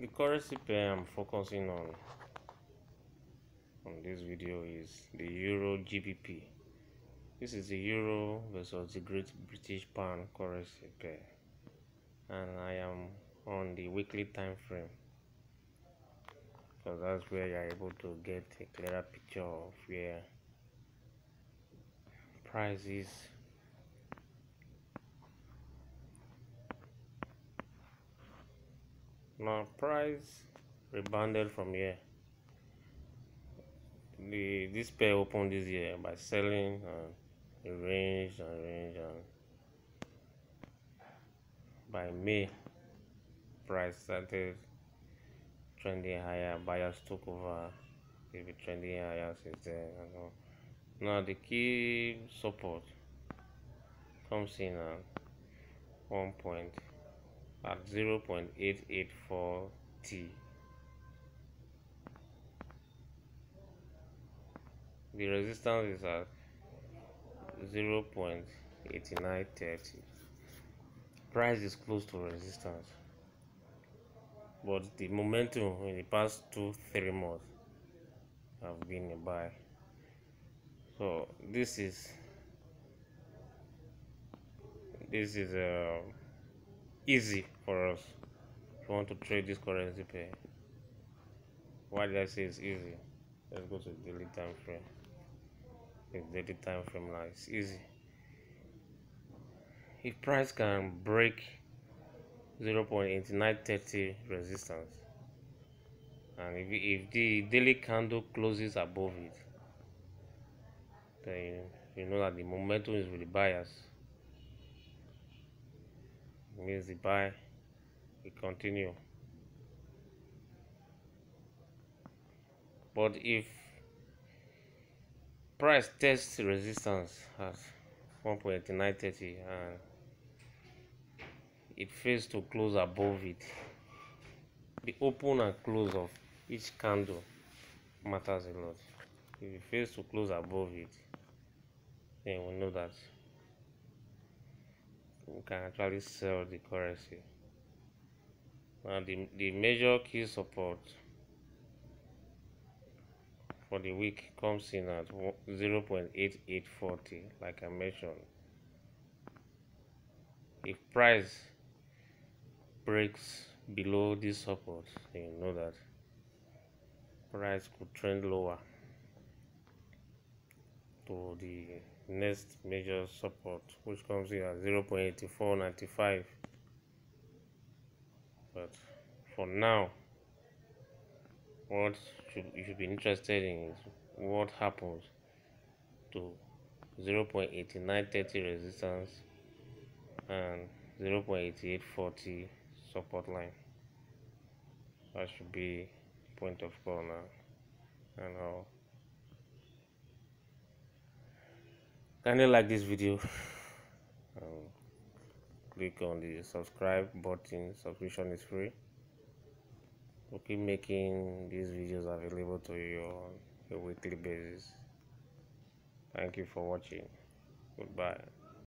the currency pair I'm focusing on on this video is the Euro GBP. This is the Euro versus the Great British Pound currency pair, and I am on the weekly time frame because that's where you're able to get a clearer picture of where prices now price rebounded from here. The this pair opened this year by selling and range and range and by May price started trending higher. Buyers took over. They've been trending higher since then. Now the key support comes in at one point at 0.884 T. The resistance is at 0.8930 price is close to resistance but the momentum in the past two three months have been a buy. So this is this is uh, easy for us. If you want to trade this currency pair why did i say it's easy? Let's go to daily time frame. The daily time frame now it's easy. If price can break 0.8930 resistance and if, if the daily candle closes above it then you know that the momentum is with the buyers means the buy will continue. But if price tests resistance at 1.8930 and it fails to close above it the open and close of each candle matters a lot. If it fails to close above it then we know that we can actually sell the currency. Now the, the major key support for the week comes in at 0.8840 like i mentioned. If price breaks below this support you know that price could trend lower to the next major support which comes in at 0.8495 but for now what should, you should be interested in is what happens to 0.8930 resistance and 0.8840 support line. That should be point of now and I'll kindly like this video? Um, click on the subscribe button. Subscription is free. We'll keep making these videos available to you on a weekly basis. Thank you for watching. Goodbye